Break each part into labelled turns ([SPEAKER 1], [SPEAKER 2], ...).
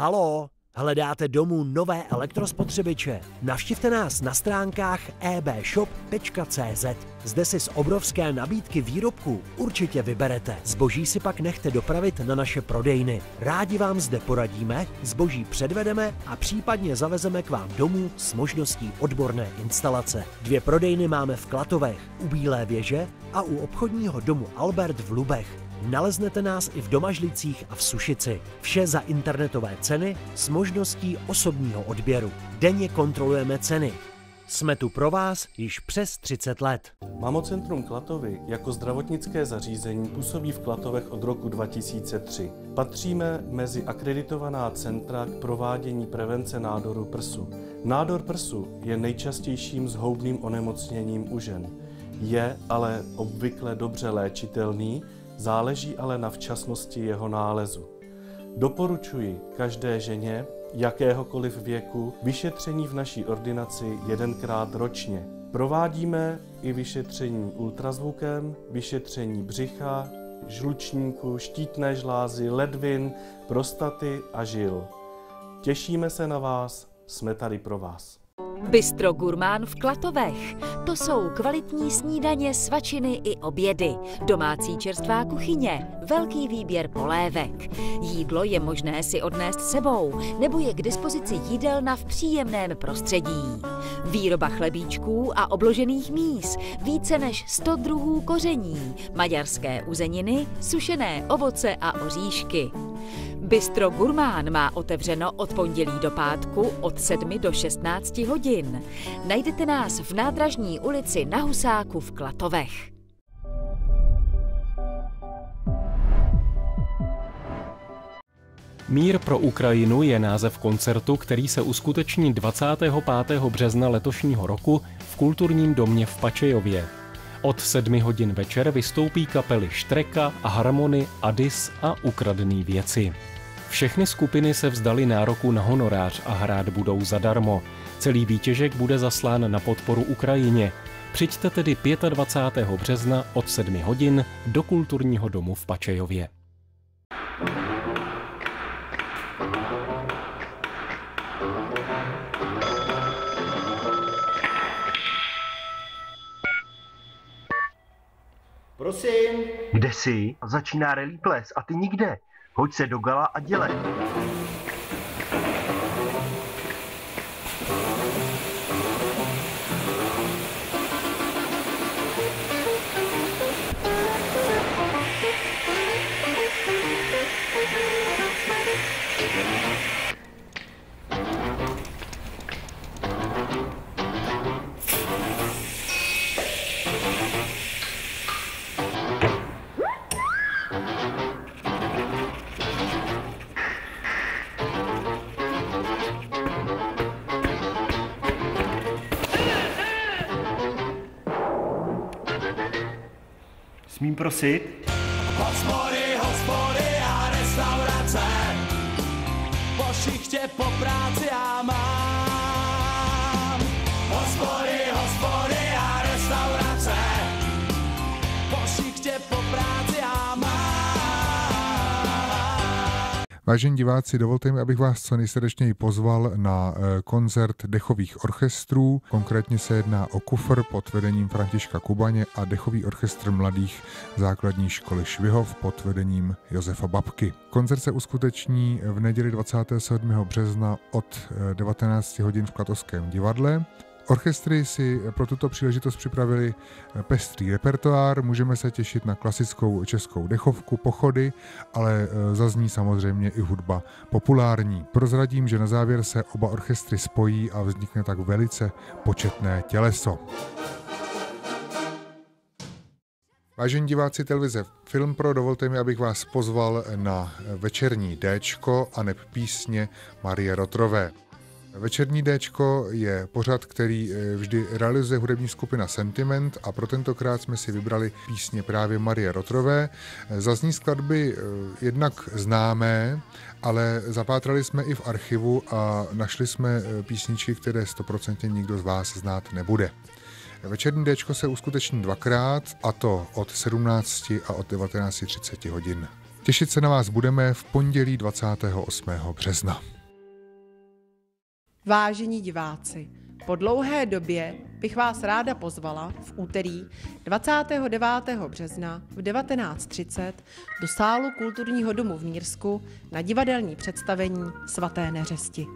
[SPEAKER 1] Halo, hledáte domů nové elektrospotřebiče? Navštivte nás na stránkách ebshop.cz. Zde si z obrovské nabídky výrobků určitě vyberete. Zboží si pak nechte dopravit na naše prodejny. Rádi vám zde poradíme, zboží předvedeme a případně zavezeme k vám domů s možností odborné instalace. Dvě prodejny máme v Klatovech, u Bílé věže a u obchodního domu Albert v Lubech. Naleznete nás i v Domažlicích a v Sušici. Vše za internetové ceny s možností osobního odběru. Denně kontrolujeme ceny. Jsme tu pro vás již přes 30 let.
[SPEAKER 2] Mamocentrum Klatovy jako zdravotnické zařízení působí v Klatovech od roku 2003. Patříme mezi akreditovaná centra k provádění prevence nádoru prsu. Nádor prsu je nejčastějším zhoubným onemocněním u žen. Je ale obvykle dobře léčitelný, záleží ale na včasnosti jeho nálezu. Doporučuji každé ženě jakéhokoliv věku vyšetření v naší ordinaci jedenkrát ročně. Provádíme i vyšetření ultrazvukem, vyšetření břicha, žlučníku, štítné žlázy, ledvin, prostaty a žil. Těšíme se na vás, jsme tady pro vás.
[SPEAKER 3] Bistro Gurmán v Klatovech. To jsou kvalitní snídaně, svačiny i obědy. Domácí čerstvá kuchyně, velký výběr polévek. Jídlo je možné si odnést sebou, nebo je k dispozici jídelna v příjemném prostředí. Výroba chlebíčků a obložených míz, více než 100 druhů koření, maďarské uzeniny, sušené ovoce a oříšky. Bistro Gurmán má otevřeno od pondělí do pátku od 7 do 16 hodin. Najdete nás v nádražní ulici na Husáku v Klatovech.
[SPEAKER 4] Mír pro Ukrajinu je název koncertu, který se uskuteční 25. března letošního roku v kulturním domě v Pačejově. Od 7 hodin večer vystoupí kapely Štreka, Harmony, Adis a Ukradný věci. Všechny skupiny se vzdali nároku na honorář a hrát budou zadarmo. Celý výtěžek bude zaslán na podporu Ukrajině. Přijďte tedy 25. března od 7 hodin do kulturního domu v Pačejově.
[SPEAKER 5] Prosím.
[SPEAKER 6] Kde jsi? Začíná relí ples a ty nikde. Hoď se do gala a dělej. Prosit?
[SPEAKER 5] Hospody, hospody a restaurace. Po po práci já mám.
[SPEAKER 7] Vážení diváci, dovolte mi, abych vás co nejsrdečněji pozval na eh, koncert dechových orchestrů. Konkrétně se jedná o kufr pod vedením Františka Kubaně a dechový orchestr mladých základní školy Švihov pod vedením Josefa Babky. Koncert se uskuteční v neděli 27. března od eh, 19 hodin v Klatovském divadle. Orchestry si pro tuto příležitost připravili pestrý repertoár, můžeme se těšit na klasickou českou dechovku, pochody, ale e, zazní samozřejmě i hudba populární. Prozradím, že na závěr se oba orchestry spojí a vznikne tak velice početné těleso. Vážení diváci televize Film Pro, dovolte mi, abych vás pozval na večerní Dčko a neb písně Marie Rotrové. Večerní Dčko je pořad, který eh, vždy realizuje hudební skupina Sentiment a pro tentokrát jsme si vybrali písně právě Marie Rotrové. Zazní skladby eh, jednak známé, ale zapátrali jsme i v archivu a našli jsme eh, písničky, které stoprocentně nikdo z vás znát nebude. Večerní D se uskuteční dvakrát, a to od 17 a od 19.30 hodin. Těšit se na vás budeme v pondělí 28. března.
[SPEAKER 8] Vážení diváci, po dlouhé době bych vás ráda pozvala v úterý 29. března v 19.30 do sálu Kulturního domu v Mírsku na divadelní představení Svaté neřesti.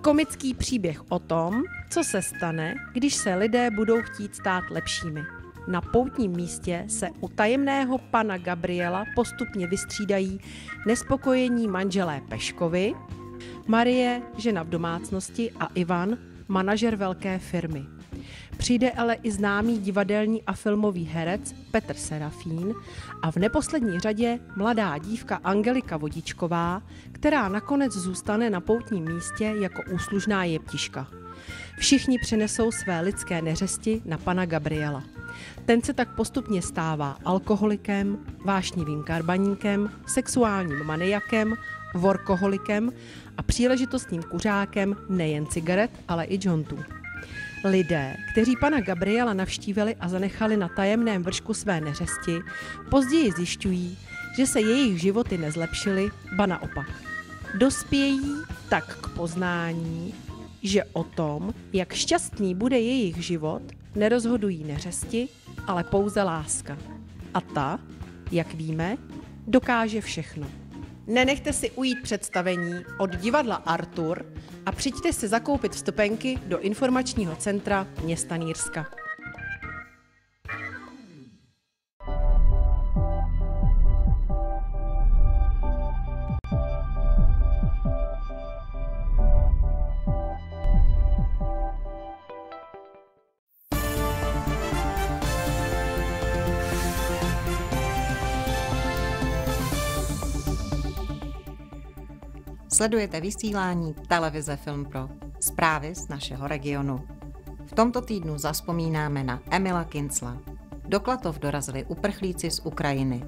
[SPEAKER 8] Komický příběh o tom, co se stane, když se lidé budou chtít stát lepšími. Na poutním místě se u tajemného pana Gabriela postupně vystřídají nespokojení manželé Peškovi, Marie, žena v domácnosti a Ivan, manažer velké firmy. Přijde ale i známý divadelní a filmový herec Petr Serafín a v neposlední řadě mladá dívka Angelika Vodičková, která nakonec zůstane na poutním místě jako úslužná jeptiška. Všichni přenesou své lidské neřesti na pana Gabriela. Ten se tak postupně stává alkoholikem, vášnivým karbaníkem, sexuálním maniakem, workoholikem a příležitostným kuřákem nejen cigaret, ale i jontů. Lidé, kteří pana Gabriela navštívili a zanechali na tajemném vršku své neřesti, později zjišťují, že se jejich životy nezlepšily, ba naopak. Dospějí tak k poznání, že o tom, jak šťastný bude jejich život, nerozhodují neřesti, ale pouze láska. A ta, jak víme, dokáže všechno. Nenechte si ujít představení od divadla Artur a přijďte si zakoupit vstupenky do informačního centra města Nýrska.
[SPEAKER 9] Sledujete vysílání televize Film Pro. Zprávy z našeho regionu. V tomto týdnu zaspomínáme na Emila Kincla. Do Klatov dorazili uprchlíci z Ukrajiny.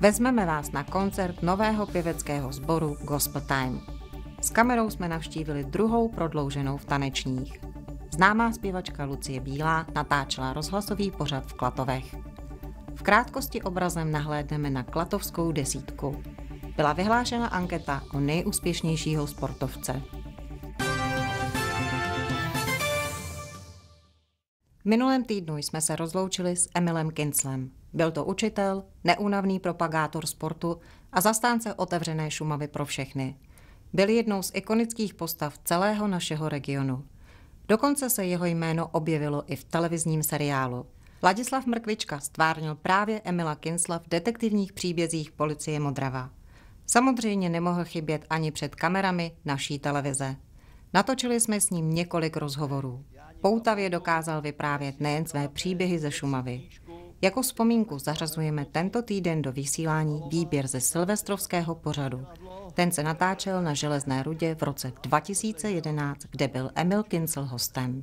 [SPEAKER 9] Vezmeme vás na koncert nového pěveckého sboru Gospel Time. S kamerou jsme navštívili druhou prodlouženou v tanečních. Známá zpěvačka Lucie Bílá natáčela rozhlasový pořad v Klatovech. V krátkosti obrazem nahlédneme na klatovskou desítku byla vyhlášena anketa o nejúspěšnějšího sportovce. Minulém týdnu jsme se rozloučili s Emilem Kinclem. Byl to učitel, neúnavný propagátor sportu a zastánce otevřené Šumavy pro všechny. Byl jednou z ikonických postav celého našeho regionu. Dokonce se jeho jméno objevilo i v televizním seriálu. Ladislav Mrkvička stvárnil právě Emila Kincla v detektivních příbězích Policie Modrava. Samozřejmě nemohl chybět ani před kamerami naší televize. Natočili jsme s ním několik rozhovorů. Poutavě dokázal vyprávět nejen své příběhy ze Šumavy. Jako vzpomínku zařazujeme tento týden do vysílání výběr ze silvestrovského pořadu. Ten se natáčel na Železné rudě v roce 2011, kde byl Emil Kincel hostem.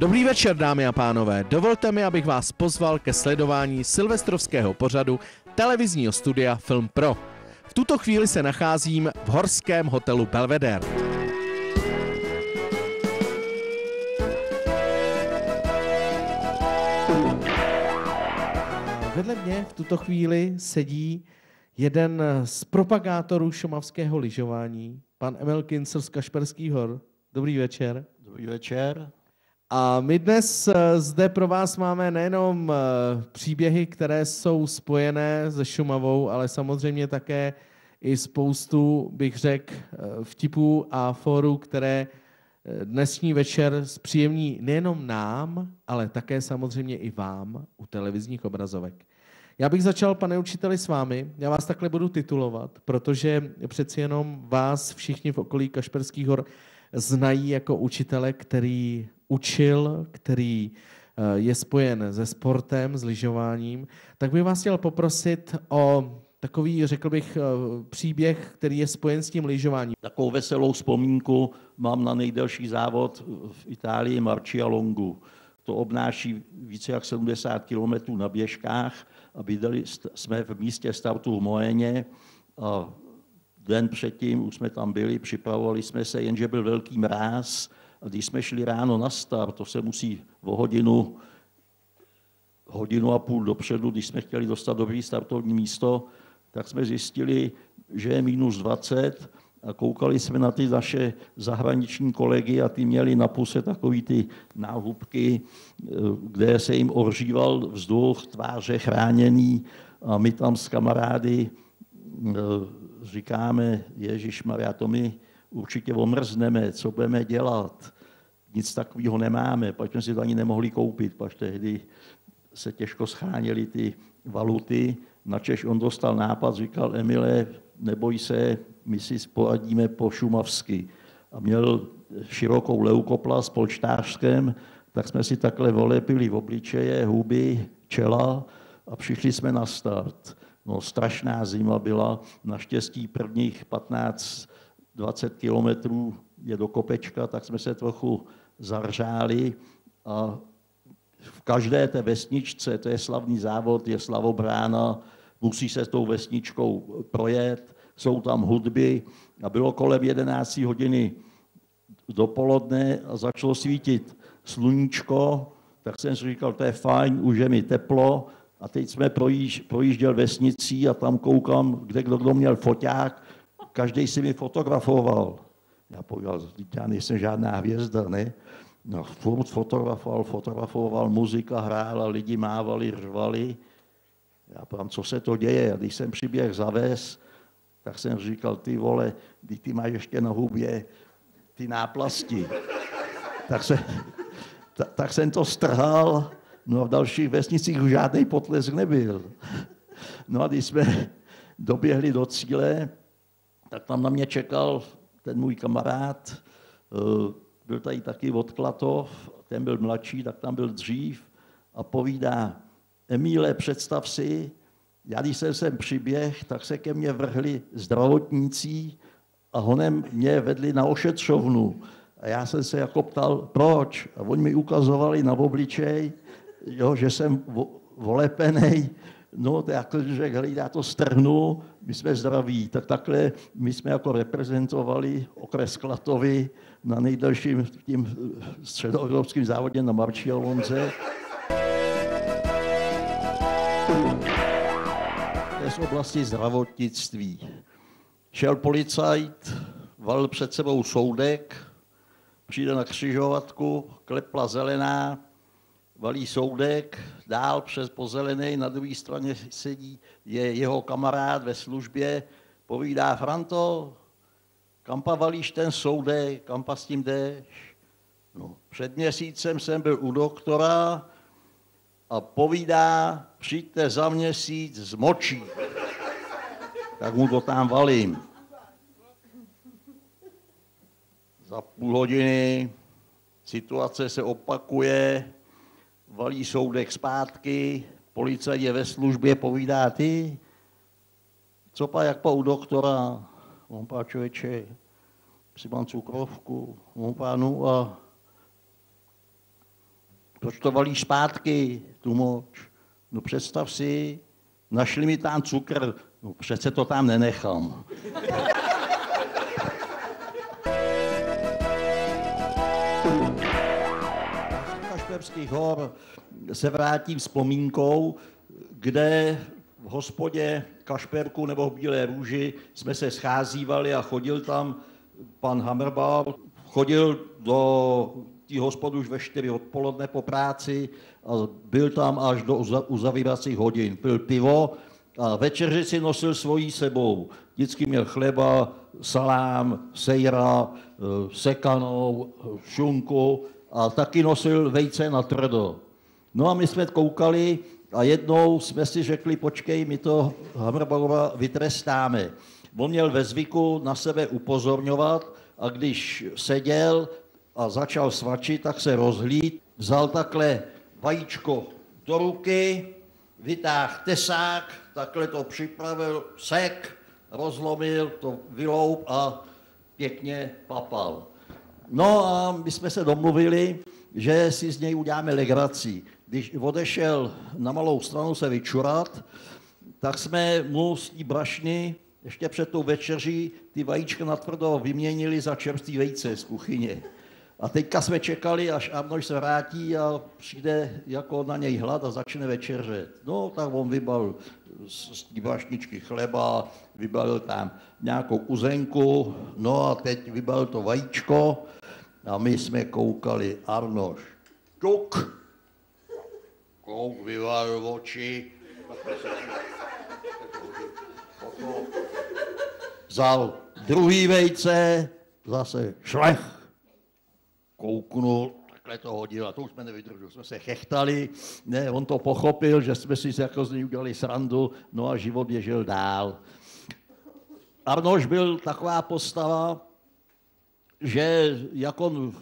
[SPEAKER 10] Dobrý večer, dámy a pánové. Dovolte mi, abych vás pozval ke sledování silvestrovského pořadu televizního studia Film Pro. V tuto chvíli se nacházím v horském hotelu Belvedere. Vedle mě v tuto chvíli sedí jeden z propagátorů šumavského lyžování, pan Emil Kincel z Kašperských hor. Dobrý večer.
[SPEAKER 11] Dobrý večer.
[SPEAKER 10] A my dnes eh, zde pro vás máme nejenom eh, příběhy, které jsou spojené se Šumavou, ale samozřejmě také i spoustu, bych řekl, eh, vtipů a fórů, které dnešní večer zpříjemní nejenom nám, ale také samozřejmě i vám u televizních obrazovek. Já bych začal, pane učiteli, s vámi. Já vás takhle budu titulovat, protože přeci jenom vás všichni v okolí Kašperských hor znají jako učitele, který učil, který eh, je spojen se sportem, s lyžováním, tak bych vás chtěl poprosit o takový, řekl bych, eh, příběh, který je spojen s tím lyžováním.
[SPEAKER 11] Takovou veselou vzpomínku mám na nejdelší závod v Itálii Marcialongu. To obnáší více jak 70 km na běžkách a bydali jsme v místě startu v Moeně. A den předtím už jsme tam byli, připravovali jsme se, jenže byl velký mráz. A když jsme šli ráno na start, to se musí o hodinu, hodinu a půl dopředu, když jsme chtěli dostat dobrý startovní místo, tak jsme zjistili, že je minus 20 a koukali jsme na ty naše zahraniční kolegy a ty měli na puse takový ty náhubky, kde se jim oržíval vzduch, tváře chráněný a my tam s kamarády eh, říkáme, Ježíš Maria, to my určitě omrzneme, co budeme dělat. Nic takového nemáme, pak jsme si to ani nemohli koupit, pak tehdy se těžko scháněly ty valuty. Načež on dostal nápad, říkal, Emile, neboj se, my si poradíme po šumavsky. A měl širokou leukoplast polštářském, tak jsme si takhle volepili v obličeje, huby, čela a přišli jsme na start. No, strašná zima byla, naštěstí prvních 15-20 kilometrů je do kopečka, tak jsme se trochu zaržáli a v každé té vesničce, to je slavný závod, je slavobrána, musí se s tou vesničkou projet, jsou tam hudby a bylo kolem 11 hodiny dopoledne a začalo svítit sluníčko, tak jsem si říkal, to je fajn, už je mi teplo. A teď jsme projíž, projížděl vesnicí a tam koukám, kde kdo, kdo měl foťák, každý si mi fotografoval. Já povedal, já nejsem žádná hvězda, ne? No, furt fotografoval, fotografoval, muzika hrála, lidi mávali, řvali. Já pám, co se to děje? A když jsem přiběh zavez, tak jsem říkal, ty vole, když ty máš ještě na hubě ty náplasti. tak, se, ta, tak jsem to strhal, no a v dalších vesnicích už žádný potlesk nebyl. no a když jsme doběhli do cíle, tak tam na mě čekal ten můj kamarád, eh, byl tady taky od Klatov, ten byl mladší, tak tam byl dřív a povídá, Emíle, představ si, já když jsem sem přiběh, tak se ke mně vrhli zdravotníci a honem mě vedli na ošetřovnu. A já jsem se jako ptal, proč? A oni mi ukazovali na obličej, jo, že jsem volepený, no, jak řekl, já to strhnu, my jsme zdraví. Tak takhle my jsme jako reprezentovali okres Klatovy na nejdelším tím středoevropském závodě na Marčialonce. To je z oblasti zdravotnictví. Šel policajt, valil před sebou soudek, přijde na křižovatku, klepla zelená, valí soudek, dál přes pozelený, na druhé straně sedí je jeho kamarád ve službě, povídá, Franto, kam pa valíš ten soudek, kam pa s tím jdeš? No, před měsícem jsem byl u doktora a povídá, přijďte za měsíc z močí. Tak mu to tam valím. Za půl hodiny situace se opakuje, valí soudek zpátky, policajt je ve službě, povídá ty, co pa jak pa u doktora, on pá člověče, si mám cukrovku, on pá, no a proč to valíš zpátky, tu moč? No představ si, našli mi tam cukr, no přece to tam nenechám. Kašperských hor se vrátím vzpomínkou, kde v hospodě Kašperku nebo v Bílé růži jsme se scházívali a chodil tam pan Hammerbau, chodil do té hospody už ve 4 odpoledne po práci a byl tam až do uzavíracích hodin. Pil pivo a večeři si nosil svojí sebou. Vždycky měl chleba, salám, sejra, eh, sekanou, šunku a taky nosil vejce na trdo. No a my jsme koukali a jednou jsme si řekli, počkej, my to Hammerbauera vytrestáme. On měl ve zvyku na sebe upozorňovat a když seděl a začal svačit, tak se rozhlíd, vzal takhle vajíčko do ruky, vytáhl tesák, takhle to připravil, sek, rozlomil, to vyloup a pěkně papal. No a my jsme se domluvili, že si z něj uděláme legraci. Když odešel na malou stranu se vyčurat, tak jsme mu z té brašny ještě před tou večeří ty vajíčka natvrdo vyměnili za čerstvý vejce z kuchyně. A teďka jsme čekali, až Arnoš se vrátí a přijde jako na něj hlad a začne večeřet. No, tak on vybal z té brašničky chleba, vybalil tam nějakou uzenku, no a teď vybalil to vajíčko a my jsme koukali, Arnoš, tuk, kouk, vyvalil oči, vzal druhý vejce, zase šlech, kouknul, takhle to hodil a to už jsme nevydrželi, jsme se chechtali, ne, on to pochopil, že jsme si jako z něj udělali srandu, no a život běžel dál. Arnoš byl taková postava, že jako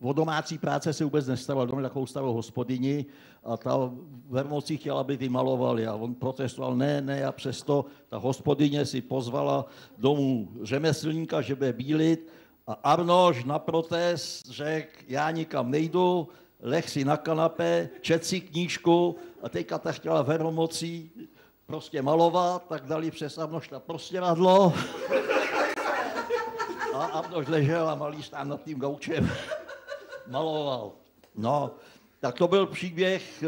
[SPEAKER 11] o domácí práce se vůbec nestaral, doma takovou starou hospodyni a ta vermocí chtěla, aby vymalovali a on protestoval, ne, ne a přesto ta hospodyně si pozvala domů řemeslníka, že bude bílit a Arnoš na protest řekl, já nikam nejdu, leh si na kanape, čet si knížku a teďka ta chtěla vermocí prostě malovat, tak dali přes Arnošta prostěradlo a ležel a malý stán nad tím gaučem maloval. No, tak to byl příběh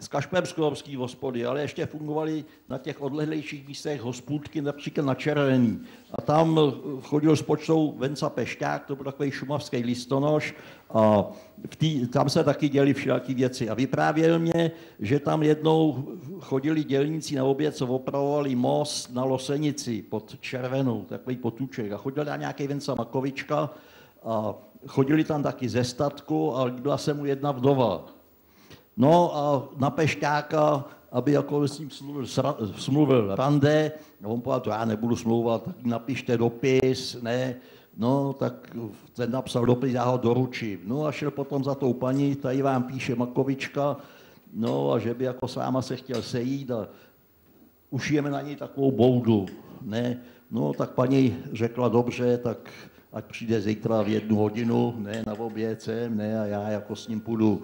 [SPEAKER 11] z Kašpersko-Horský hospody, ale ještě fungovaly na těch odlehlejších místech hospůdky, například na Červený. A tam chodil s počtou Venca Pešťák, to byl takový šumavský listonoš, a tý, tam se taky děli všelijaké věci. A vyprávěl mě, že tam jednou chodili dělníci na oběd, co opravovali most na Losenici pod Červenou, takový potůček. A chodil tam nějaký Venca Makovička a chodili tam taky ze statku a líbila se mu jedna vdova. No a na Pešťáka, aby jako s ním smluvil, smluvil rande, no on povedal, to já nebudu smlouvat, tak napište dopis, ne, no tak ten napsal dopis, já ho doručím. No a šel potom za tou paní, tady vám píše Makovička, no a že by jako s váma se chtěl sejít a ušijeme na něj takovou boudu, ne, no tak paní řekla, dobře, tak ať přijde zítra v jednu hodinu, ne, na oběd sem, ne, a já jako s ním půjdu.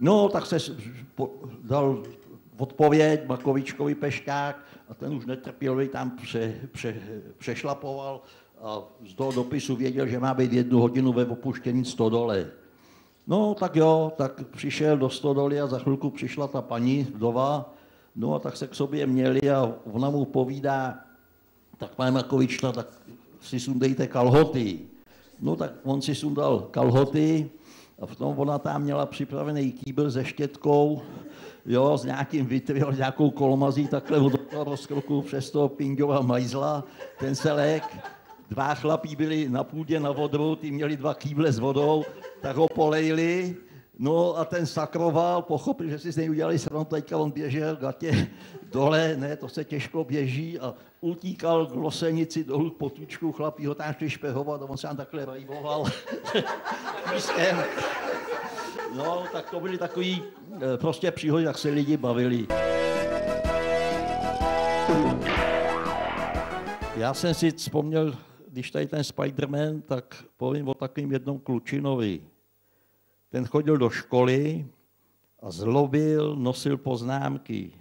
[SPEAKER 11] No, tak se dal odpověď Makovičkovi Pešťák a ten už netrpělivý tam pře, pře, přešlapoval a z toho dopisu věděl, že má být jednu hodinu ve opuštění stodole. No, tak jo, tak přišel do stodoly a za chvilku přišla ta paní vdova, no a tak se k sobě měli a ona mu povídá, tak pane Makovička, tak si sundejte kalhoty. No tak on si sundal kalhoty, a v tom ona tam měla připravený kýbl se štětkou, jo, s nějakým vitriol, nějakou kolmazí, takhle od toho rozkroku přes toho Pingova majzla, ten selek. Dva chlapí byli na půdě na vodru, ty měli dva kýble s vodou, tak ho polejli, No a ten sakroval, pochopil, že si z něj udělali sranu, teďka on běžel gatě dole, ne, to se těžko běží a utíkal k losenici dolů k potůčku, chlapí ho tam šli špehovat a on se tam takhle rajboval. No, tak to byly takový eh, prostě příhody, jak se lidi bavili. Já jsem si vzpomněl, když tady ten Spiderman, tak povím o takovým jednom klučinovi. Ten chodil do školy a zlobil, nosil poznámky.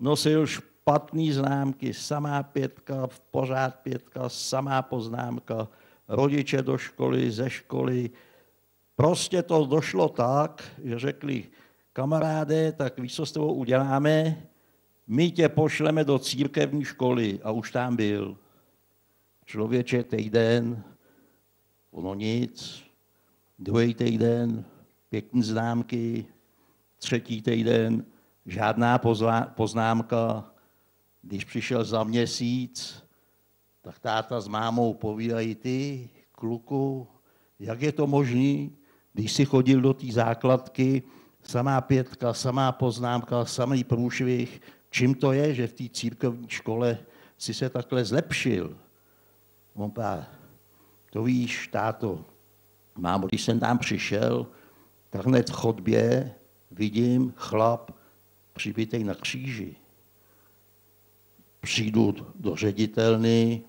[SPEAKER 11] Nosil špatný známky, samá pětka, pořád pětka, samá poznámka, rodiče do školy, ze školy. Prostě to došlo tak, že řekli, kamaráde, tak víš, co s tebou uděláme? My tě pošleme do církevní školy a už tam byl. Člověče týden, ono nic, druhý týden, pěkný známky, třetí týden, žádná poznámka. Když přišel za měsíc, tak táta s mámou povídají, ty, kluku, jak je to možný, když si chodil do té základky, samá pětka, samá poznámka, samý průšvih, čím to je, že v té církovní škole si se takhle zlepšil. On pá, to víš, táto, mámo, když jsem tam přišel, tak hned v chodbě vidím chlap přibitej na kříži. Přijdu do ředitelny,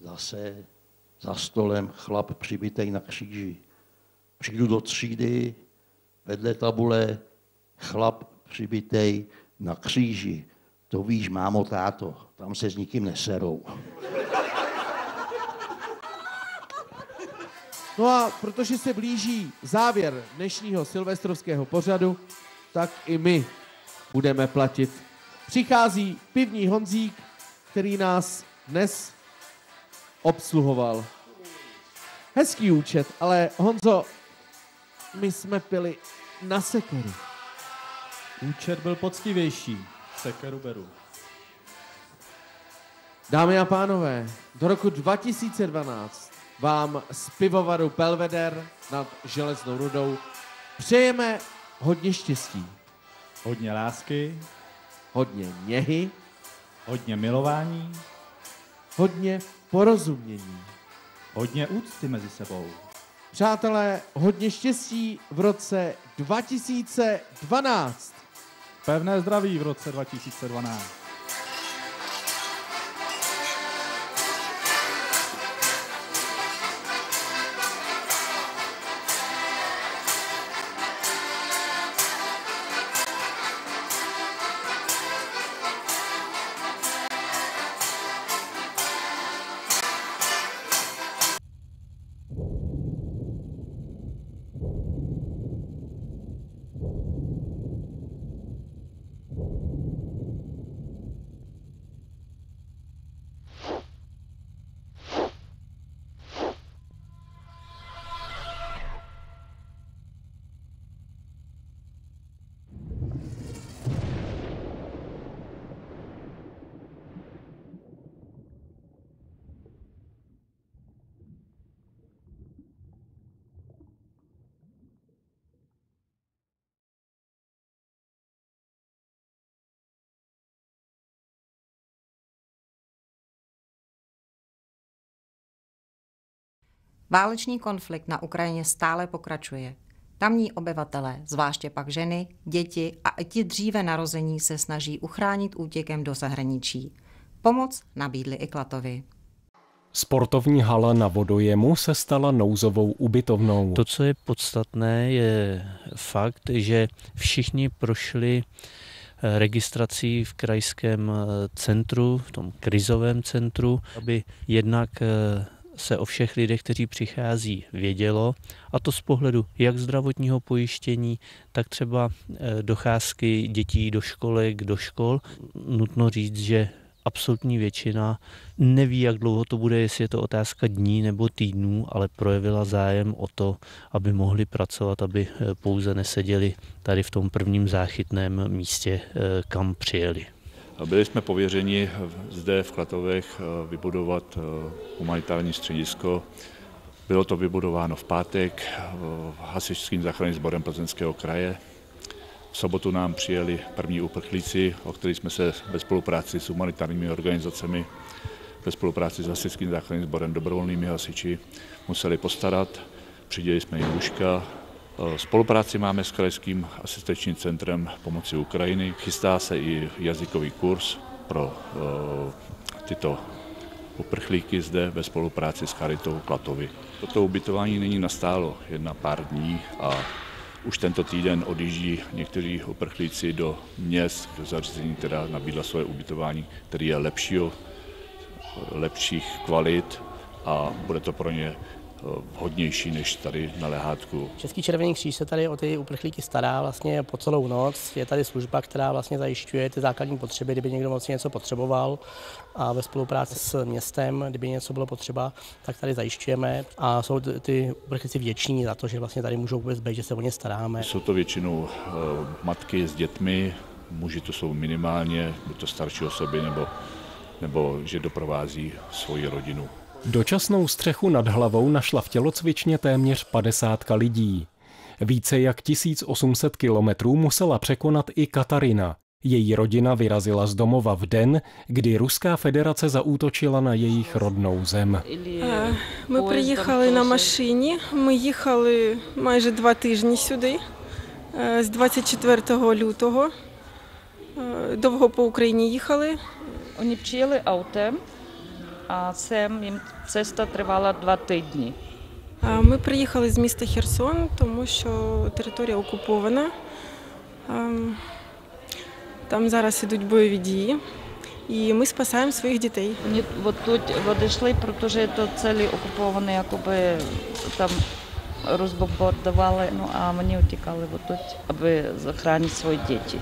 [SPEAKER 11] zase za stolem chlap přibitej na kříži. Přijdu do třídy, vedle tabule chlap přibitej na kříži. To víš, mámo, táto, tam se s nikým neserou.
[SPEAKER 10] No a protože se blíží závěr dnešního silvestrovského pořadu, tak i my budeme platit. Přichází pivní Honzík, který nás dnes obsluhoval. Hezký účet, ale Honzo, my jsme pili na sekeru.
[SPEAKER 12] Účet byl poctivější. Sekeru beru.
[SPEAKER 10] Dámy a pánové, do roku 2012 vám z pivovaru Belveder nad Železnou rudou přejeme hodně štěstí.
[SPEAKER 12] Hodně lásky.
[SPEAKER 10] Hodně něhy.
[SPEAKER 12] Hodně milování.
[SPEAKER 10] Hodně porozumění.
[SPEAKER 12] Hodně úcty mezi sebou.
[SPEAKER 10] Přátelé, hodně štěstí v roce 2012.
[SPEAKER 12] Pevné zdraví v roce 2012.
[SPEAKER 9] Válečný konflikt na Ukrajině stále pokračuje. Tamní obyvatelé, zvláště pak ženy, děti a i ti dříve narození se snaží uchránit útěkem do zahraničí. Pomoc nabídli i Klatovi.
[SPEAKER 4] Sportovní hala na vodojemu se stala nouzovou ubytovnou.
[SPEAKER 13] To, co je podstatné, je fakt, že všichni prošli eh, registrací v krajském eh, centru, v tom krizovém centru, aby jednak eh, se o všech lidech, kteří přichází, vědělo, a to z pohledu jak zdravotního pojištění, tak třeba docházky dětí do školek, do škol. Nutno říct, že absolutní většina neví, jak dlouho to bude, jestli je to otázka dní nebo týdnů, ale projevila zájem o to, aby mohli pracovat, aby eh, pouze neseděli tady v tom prvním záchytném místě, eh, kam přijeli.
[SPEAKER 14] Byli jsme pověřeni zde v Klatovech eh, vybudovat humanitární středisko. Bylo to vybudováno v pátek hasičským záchranným sborem Plzeňského kraje. V sobotu nám přijeli první uprchlíci, o kterých jsme se ve spolupráci s humanitárními organizacemi, ve spolupráci s hasičským záchranným sborem, dobrovolnými hasiči museli postarat. Přidělili jsme jim lůžka. Spolupráci máme s Krajským asistenčním centrem pomoci Ukrajiny. Chystá se i jazykový kurz pro tyto uprchlíky zde ve spolupráci s Charitou Klatovy. Toto ubytování není nastálo jen na pár dní a už tento týden odjíždí někteří uprchlíci do měst, do zařízení, která nabídla svoje ubytování, který je lepšího, lepších kvalit a bude to pro ně vhodnější než tady na lehátku.
[SPEAKER 15] Český červený kříž se tady o ty uprchlíky stará vlastně po celou noc. Je tady služba, která vlastně zajišťuje ty základní potřeby, kdyby někdo moc něco potřeboval a ve spolupráci s městem, kdyby něco bylo potřeba, tak tady zajišťujeme a jsou ty uprchlíci vděční za to, že vlastně tady můžou vůbec být, že se o ně staráme.
[SPEAKER 14] Jsou to většinou matky s dětmi, muži to jsou minimálně, buď to starší osoby nebo, nebo že doprovází svoji rodinu.
[SPEAKER 4] Dočasnou střechu nad hlavou našla v tělocvičně téměř 50 lidí. Více jak 1800 kilometrů musela překonat i Katarina. Její rodina vyrazila z domova v den, kdy Ruská federace zaútočila na jejich rodnou zem.
[SPEAKER 16] My přijíchali na mašině, my jechali майже dva týdny сюди, z 24 lutého Е, Довго по Україні їхали.
[SPEAKER 17] Вони приїхали аутом, А сам їм цеста тривала два тижні.
[SPEAKER 16] Ми приїхали з міста Херсон, тому що територія окупована. Там зараз ідуть бойові дії, і ми спасаємо своїх дітей.
[SPEAKER 17] Вони от тут відійшли, що це цілі окуповані, якоби там розбомбардували, ну а вони утікали от тут, аби захоронити свої діти.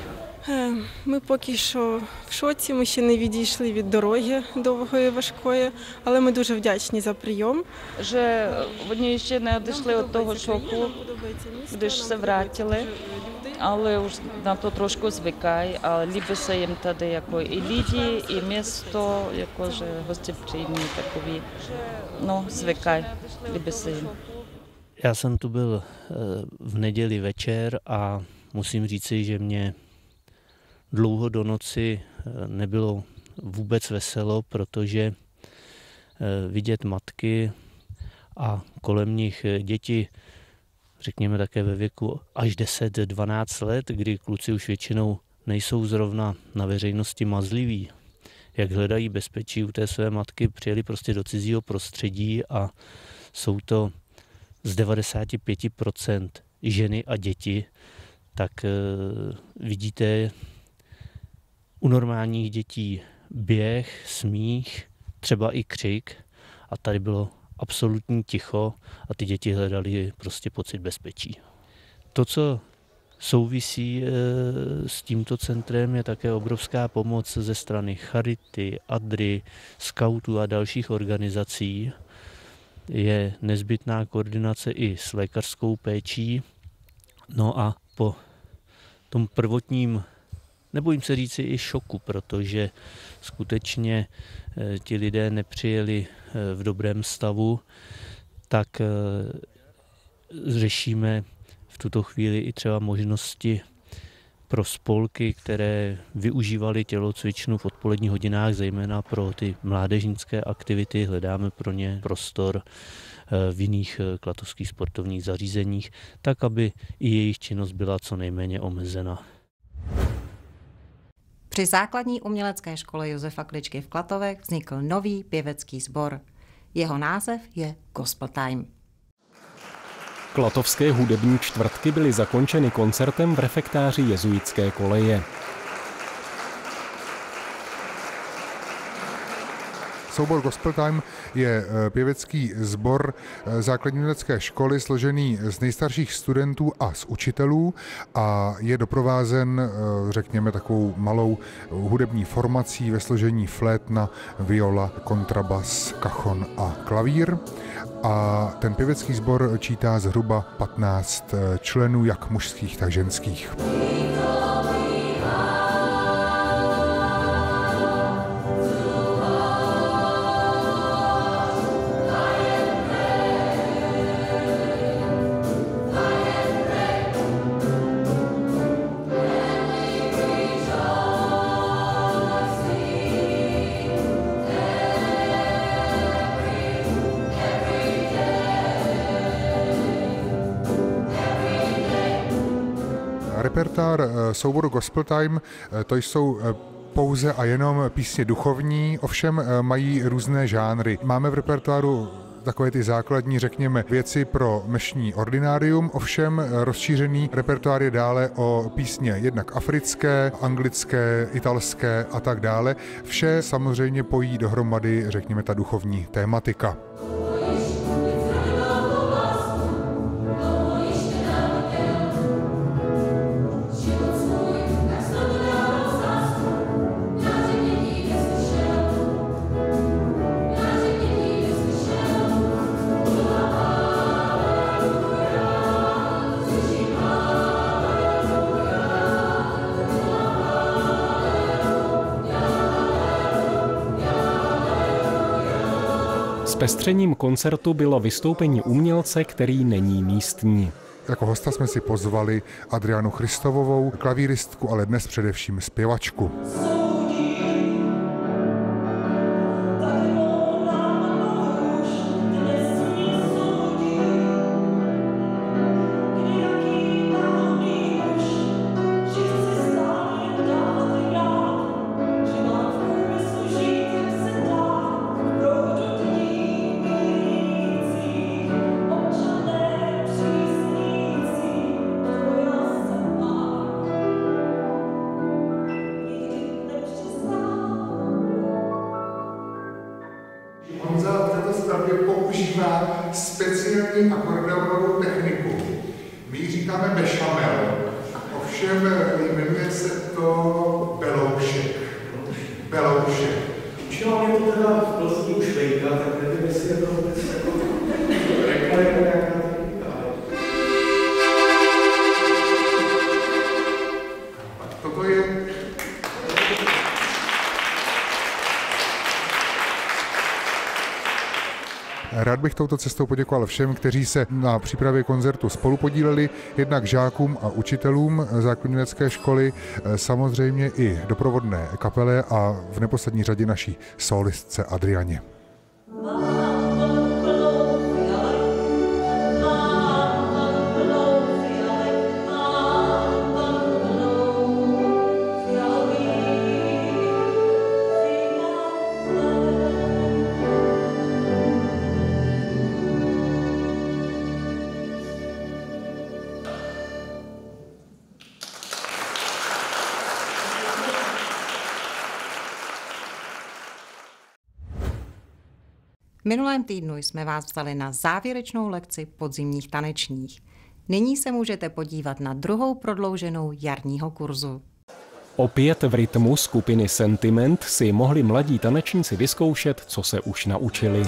[SPEAKER 16] Е, Ми поки що в шоці, ми ще не відійшли від дороги довгої, важкої, але ми дуже вдячні за прийом.
[SPEAKER 17] Вже вони ще не відійшли від того шоку, куди ж все вратили, але вже на то трошки звикає, а ліпиться їм тоді яко і люди, і місто, яко ж гостеприємні такові. Ну, звикай, ліпиться їм.
[SPEAKER 13] Já jsem tu byl eh, v neděli večer a musím říci, že mě dlouho do noci eh, nebylo vůbec veselo, protože eh, vidět matky a kolem nich eh, děti, řekněme také ve věku až 10-12 let, kdy kluci už většinou nejsou zrovna na veřejnosti mazliví, jak hledají bezpečí u té své matky, přijeli prostě do cizího prostředí a jsou to z 95% ženy a děti, tak vidíte u normálních dětí běh, smích, třeba i křik a tady bylo absolutní ticho a ty děti hledali prostě pocit bezpečí. To, co souvisí e, s tímto centrem, je také obrovská pomoc ze strany Charity, Adry, Scoutů a dalších organizací, je nezbytná koordinace i s lékařskou péčí. No a po tom prvotním, nebojím se říci i šoku, protože skutečně eh, ti lidé nepřijeli eh, v dobrém stavu, tak eh, řešíme v tuto chvíli i třeba možnosti pro spolky, které využívaly tělocvičnu v odpoledních hodinách, zejména pro ty mládežnické aktivity. Hledáme pro ně prostor v jiných klatovských sportovních zařízeních, tak aby i jejich činnost byla co nejméně omezena.
[SPEAKER 9] Při základní umělecké škole Josefa Kličky v Klatovech vznikl nový pěvecký sbor. Jeho název je Gospel Time.
[SPEAKER 4] Klatovské hudební čtvrtky byly zakončeny koncertem v refektáři jezuitské koleje.
[SPEAKER 7] Soubor Gospel Time je pěvecký sbor základní umělecké školy složený z nejstarších studentů a z učitelů a je doprovázen, řekněme, takovou malou hudební formací ve složení flétna, viola, kontrabas, kachon a klavír. A ten pěvecký sbor čítá zhruba 15 členů, jak mužských, tak ženských. Repertoár souboru Gospel Time, to jsou pouze a jenom písně duchovní, ovšem mají různé žánry. Máme v repertoáru takové ty základní, řekněme, věci pro mešní ordinárium, ovšem rozšířený repertoár je dále o písně jednak africké, anglické, italské a tak dále. Vše samozřejmě pojí dohromady, řekněme, ta duchovní tématika.
[SPEAKER 4] Zpestřením koncertu bylo vystoupení umělce, který není místní.
[SPEAKER 7] Jako hosta jsme si pozvali Adrianu Christovovou, klavíristku, ale dnes především zpěvačku. Bych touto cestou poděkoval všem, kteří se na přípravě koncertu spolu podíleli, jednak žákům a učitelům základnické školy, samozřejmě i doprovodné kapele a v neposlední řadě naší solistce Adrianě.
[SPEAKER 9] Minulém týdnu jsme vás vzali na závěrečnou lekci podzimních tanečních. Nyní se můžete podívat na druhou prodlouženou jarního kurzu.
[SPEAKER 4] Opět v rytmu skupiny Sentiment si mohli mladí tanečníci vyzkoušet, co se už naučili.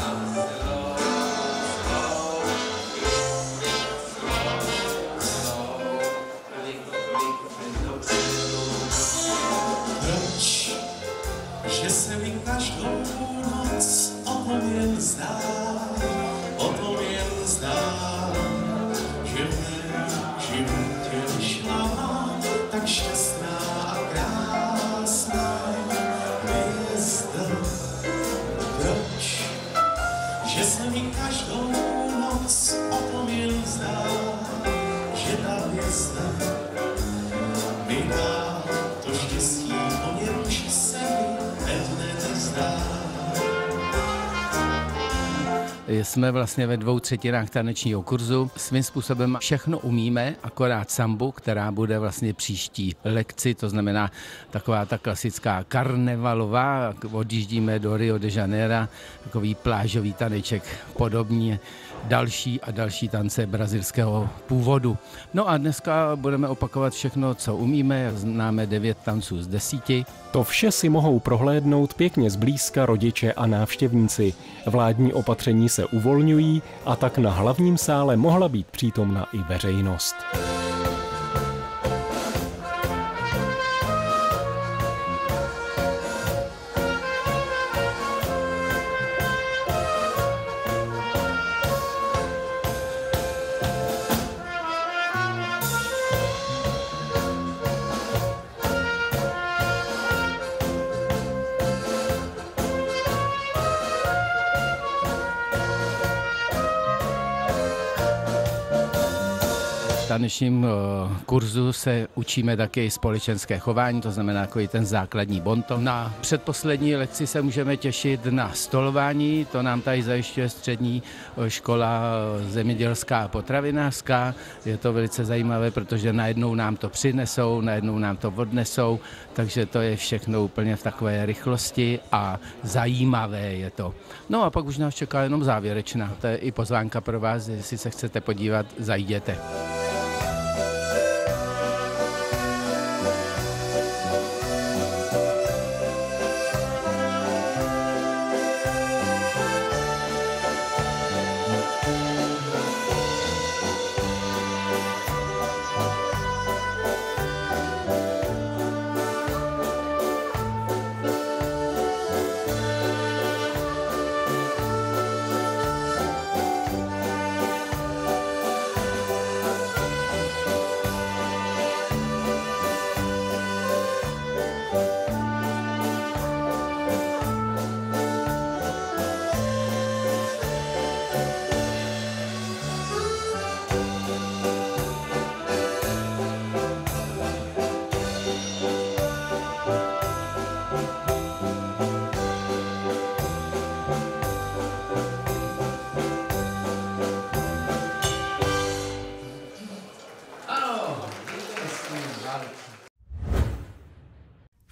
[SPEAKER 18] Vlastně ve dvou třetinách tanečního kurzu. Svým způsobem všechno umíme, akorát sambu, která bude vlastně příští lekci, to znamená taková ta klasická karnevalová, odjíždíme do Rio de Janeiro, takový plážový taneček podobně další a další tance brazilského původu. No a dneska budeme opakovat všechno, co umíme. Známe devět tanců z desíti.
[SPEAKER 4] To vše si mohou prohlédnout pěkně zblízka rodiče a návštěvníci. Vládní opatření se uvolňují a tak na hlavním sále mohla být přítomna i veřejnost.
[SPEAKER 18] Tanečním eh, kurzu se učíme také společenské chování, to znamená jako i ten základní bonto. Na předposlední lekci se můžeme těšit na stolování, to nám tady zajišťuje střední eh, škola eh, zemědělská a potravinářská. Je to velice zajímavé, protože najednou nám to přinesou, najednou nám to odnesou, takže to je všechno úplně v takové rychlosti a zajímavé je to. No a pak už nás čeká jenom závěrečná. To je i pozvánka pro vás, jestli se chcete podívat, zajděte.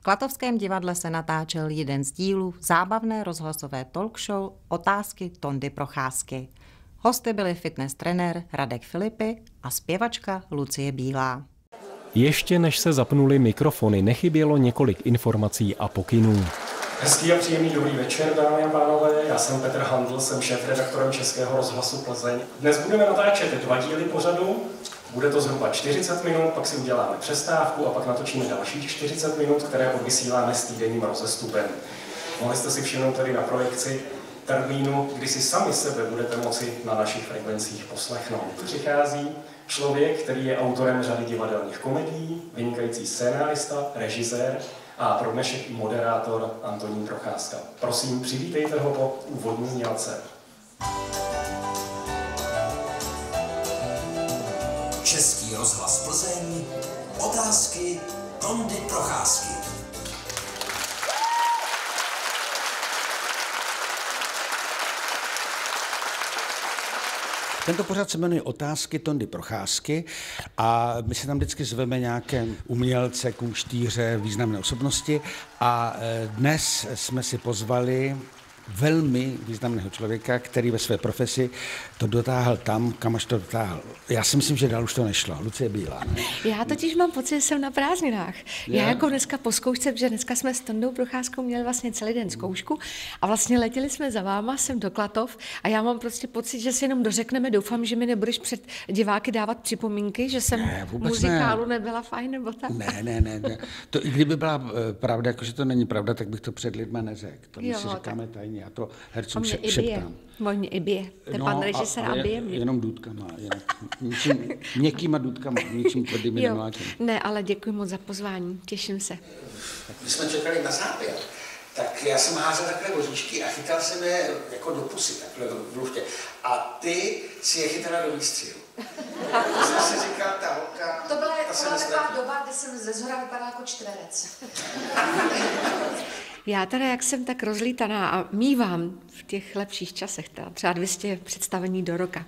[SPEAKER 9] V Klatovském divadle se natáčel jeden z dílů zábavné rozhlasové talk show Otázky Tondy Procházky. Hosty byli fitness trenér Radek Filipy a zpěvačka Lucie Bílá.
[SPEAKER 4] Ještě než se zapnuli mikrofony, nechybělo několik informací a pokynů.
[SPEAKER 19] Hezký a příjemný dobrý večer, dámy a pánové. Já jsem Petr Handl, jsem šéf-redaktorem Českého rozhlasu Plzeň. Dnes budeme natáčet dva díly pořadu. Bude to zhruba 40 minut, pak si uděláme přestávku a pak natočíme dalších 40 minut, které odvysíláme s týdenním rozestupem. Mohli jste si všimnout tady na projekci termínu, kdy si sami sebe budete moci na našich frekvencích poslechnout. Přichází člověk, který je autorem řady divadelních komedií, vynikající scénárista, režisér a pro dnešek moderátor Antonín Procházka. Prosím, přivítejte ho po úvodní znělce.
[SPEAKER 1] Český rozhlas Plzeň, otázky Tondy Procházky.
[SPEAKER 20] Tento pořad se jmenuje Otázky Tondy Procházky a my si tam vždycky zveme nějaké umělce, kůštýře, významné osobnosti a eh, dnes jsme si pozvali velmi významného člověka, který ve své profesi to dotáhl tam, kam až to dotáhl. Já si myslím, že dál už to nešlo. Lucie Bílá. Ne?
[SPEAKER 21] Já totiž mám pocit, že jsem na prázdninách. Já, Já jako dneska po zkoušce, protože dneska jsme s Tondou Procházkou měli vlastně celý den zkoušku a vlastně letěli jsme za váma sem do Klatov a já mám prostě pocit, že si jenom dořekneme, doufám, že mi nebudeš před diváky dávat připomínky, že jsem
[SPEAKER 20] Ne, vůbec
[SPEAKER 21] muzikálu
[SPEAKER 20] ne.
[SPEAKER 21] nebyla fajn nebo tak.
[SPEAKER 20] Ne, ne, ne, ne. To i kdyby byla eh, pravda, jakože to není pravda, tak bych to před lidma neřekl. To my
[SPEAKER 21] Jo,
[SPEAKER 20] si
[SPEAKER 21] tak.
[SPEAKER 20] říkáme tajně, já to hercům
[SPEAKER 21] mě
[SPEAKER 20] še-
[SPEAKER 21] i bije. Mě i bije. Ten no, pan režisér a,
[SPEAKER 20] ale
[SPEAKER 21] bije mě.
[SPEAKER 20] Jenom důdkama, jenom, ničím, měkkýma důdkama, ničím tvrdými
[SPEAKER 21] Jo,
[SPEAKER 20] nemláčím.
[SPEAKER 21] ne, ale děkuji moc za pozvání, těším se.
[SPEAKER 22] Když jsme čekali na zápěr, tak já jsem házel takhle voříčky a chytal jsem je jako do pusy, takhle v luftě. A ty si je chytala do výstřilu. To jsem si říkal, ta holka,
[SPEAKER 21] To byla,
[SPEAKER 22] ta
[SPEAKER 21] byla taková doba, kdy jsem ze zhora vypadala jako čtverec. Já teda, jak jsem tak rozlítaná a mívám v těch lepších časech, teda třeba 200 představení do roka,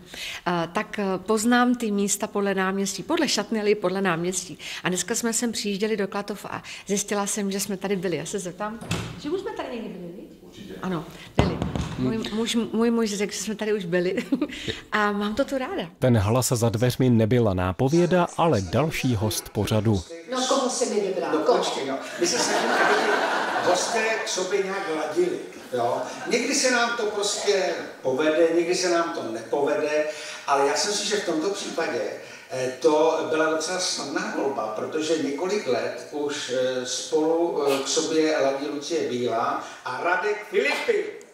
[SPEAKER 21] a, tak eh, poznám ty místa podle náměstí, podle šatny, ale i podle náměstí. A dneska jsme sem přijížděli do Klatov a zjistila jsem, že jsme tady byli. Já se zeptám, že už jsme tady někdy byli, viď? Ano, byli. Můj muž, můj muž řekl, že jsme tady už byli a mám to tu ráda.
[SPEAKER 4] Ten hlas za dveřmi nebyla nápověda, ale další host pořadu.
[SPEAKER 21] No, koho si mi vybral?
[SPEAKER 22] No počkej, no. My se snažíme, aby ty hosté k sobě nějak ladili. Jo? Někdy se nám to prostě povede, někdy se nám to nepovede, ale já si myslím, že v tomto případě eh, to byla docela snadná volba, protože několik let už eh, spolu eh, k sobě ladí Lucie Bílá a Radek Filipy.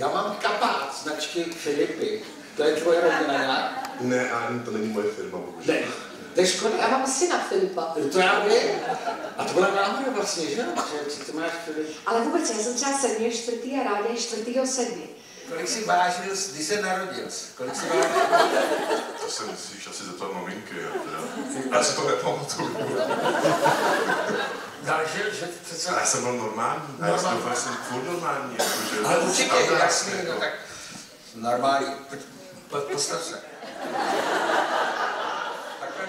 [SPEAKER 22] Já mám kapát značky Filipy. To je tvoje rodina nějak?
[SPEAKER 23] Ne, ani to není moje firma, bohužel.
[SPEAKER 22] Ne. To je škoda.
[SPEAKER 21] Já mám syna Filipa.
[SPEAKER 22] To já vím. A to byla náhoda vlastně, že? Že ty máš Filip.
[SPEAKER 21] Ale vůbec, já jsem třeba 7. čtvrtý a rádi 4. 7.
[SPEAKER 22] Kolik jsi vážil, když se narodil? Kolik jsi vážil?
[SPEAKER 23] To se musíš asi zeptat maminky, jo, teda. Já si to nepamatuju.
[SPEAKER 22] Další, že přece...
[SPEAKER 23] Já jsem byl normální, já jsem jsem furt normální. Jakože,
[SPEAKER 22] Ale určitě, jasný, no tak normální. Postav se. Takhle.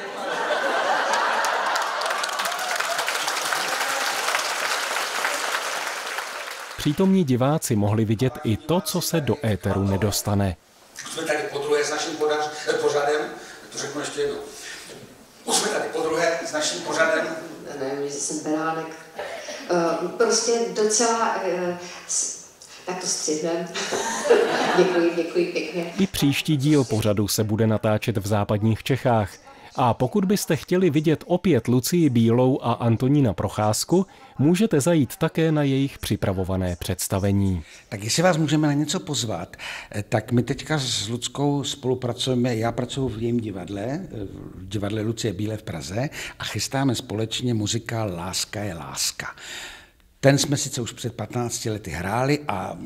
[SPEAKER 4] Přítomní diváci mohli vidět i to, co se do éteru nedostane.
[SPEAKER 22] Už jsme tady po druhé s naším podař, eh, pořadem, to řeknu ještě jednou. Už jsme tady po druhé s naším pořadem.
[SPEAKER 21] Nevím, že jsem beránek. Uh, prostě docela... Uh, s- tak to střihnem. děkuji, děkuji pěkně.
[SPEAKER 4] I příští díl pořadu se bude natáčet v západních Čechách. A pokud byste chtěli vidět opět Lucii Bílou a Antonína Procházku, můžete zajít také na jejich připravované představení.
[SPEAKER 20] Tak jestli vás můžeme na něco pozvat, eh, tak my teďka s Luckou spolupracujeme, já pracuji v jejím divadle, eh, v divadle Lucie Bílé v Praze a chystáme společně muzikál Láska je láska. Ten jsme sice už před 15 lety hráli a